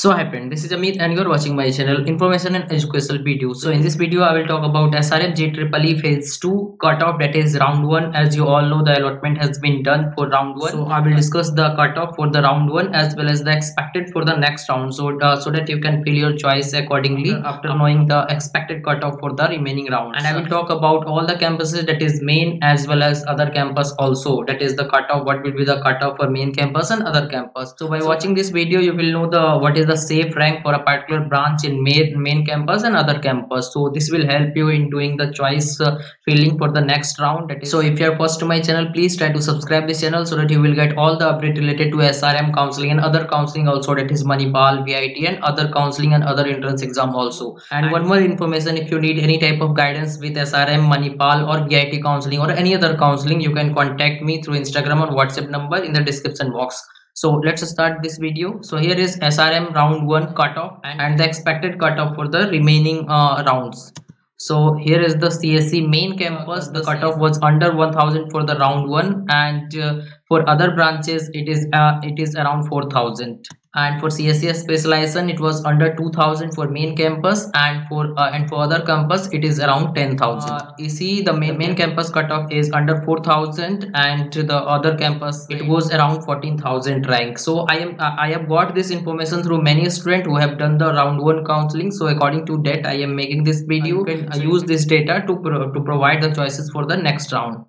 So hi friend, this is Amit and you're watching my channel Information and Educational Video. So in this video I will talk about SRM JEE Phase 2 cutoff that is round 1 as you all know the allotment has been done for round 1. So I will discuss the cutoff for the round 1 as well as the expected for the next round so, uh, so that you can fill your choice accordingly after knowing the expected cutoff for the remaining rounds. And I will talk about all the campuses that is main as well as other campus also that is the cutoff what will be the cutoff for main campus and other campus. So by watching this video you will know the what is the safe rank for a particular branch in main, main campus and other campus. So this will help you in doing the choice uh, filling for the next round. So if you are first to my channel please try to subscribe this channel so that you will get all the update related to srm counseling and other counseling also. That is manipal vit and other counseling and other entrance exam also. And, and one more information if you need any type of guidance with srm manipal or vit counseling or any other counseling you can contact me through instagram or whatsapp number in the description box so let's start this video. So here is srm round one cutoff and, and the expected cutoff for the remaining uh, rounds. So here is the cse main campus. The cutoff was under 1000 for the round one and uh, for other branches it is uh, it is around 4000 and for CSCS specialization it was under 2000 for main campus. And for uh, and for other campus it is around 10000 uh, you see the main, main campus cutoff is under 4000 and the other campus it goes around 14000 rank. So i am uh, i have got this information through many students who have done the round one counseling. So according to that i am making this video. Can use this data to pro to provide the choices for the next round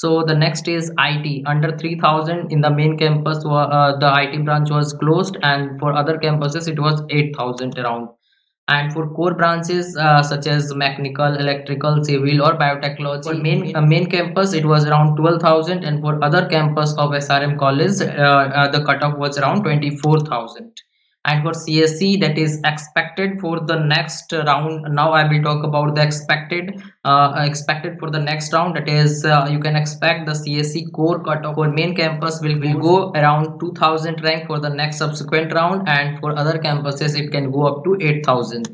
so the next is IT under 3000 in the main campus uh, the IT branch was closed and for other campuses it was 8000 around. And for core branches uh, such as mechanical electrical civil or biotechnology for main uh, main campus it was around 12000 and for other campus of SRM college uh, uh, the cutoff was around 24000 and for CSE that is expected for the next round. Now I will talk about the expected uh, expected for the next round. That is uh, you can expect the CSE core cutoff for main campus will, will go around 2000 rank for the next subsequent round and for other campuses it can go up to 8000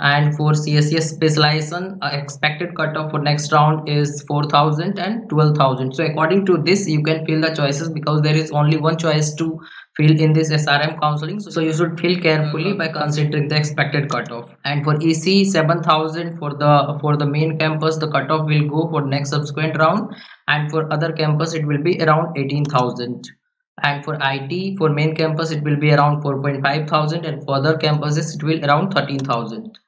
and for CSCS specialization uh, expected cutoff for next round is 4000 and 12000 so according to this you can fill the choices because there is only one choice to fill in this SRM counseling. So you should fill carefully by considering the expected cutoff. And for EC 7000 for the for the main campus the cutoff will go for next subsequent round. And for other campus it will be around 18000 and for IT for main campus it will be around 4.5 thousand. And for other campuses it will around 13,000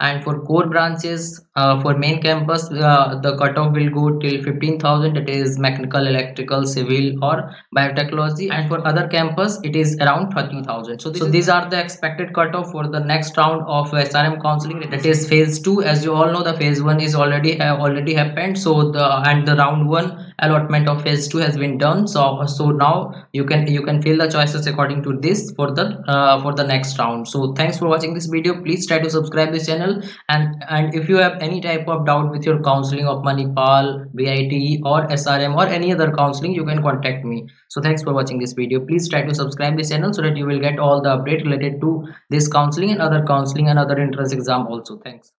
and for core branches uh, for main campus uh, the cutoff will go till 15000 that is mechanical electrical civil or biotechnology. And for other campus it is around 30000 so, so these are the expected cutoff for the next round of srm counseling. That is phase 2 as you all know the phase 1 is already uh, already happened. So the and the round 1 allotment of phase 2 has been done. So so now you can you can fill the choices according to this for the uh, for the next round. So thanks for watching this video. Please try to subscribe this channel. And and if you have any type of doubt with your counseling of manipal vit or srm or any other counseling you can contact me. So thanks for watching this video. Please try to subscribe this channel so that you will get all the update related to this counseling and other counseling and other entrance exam also. Thanks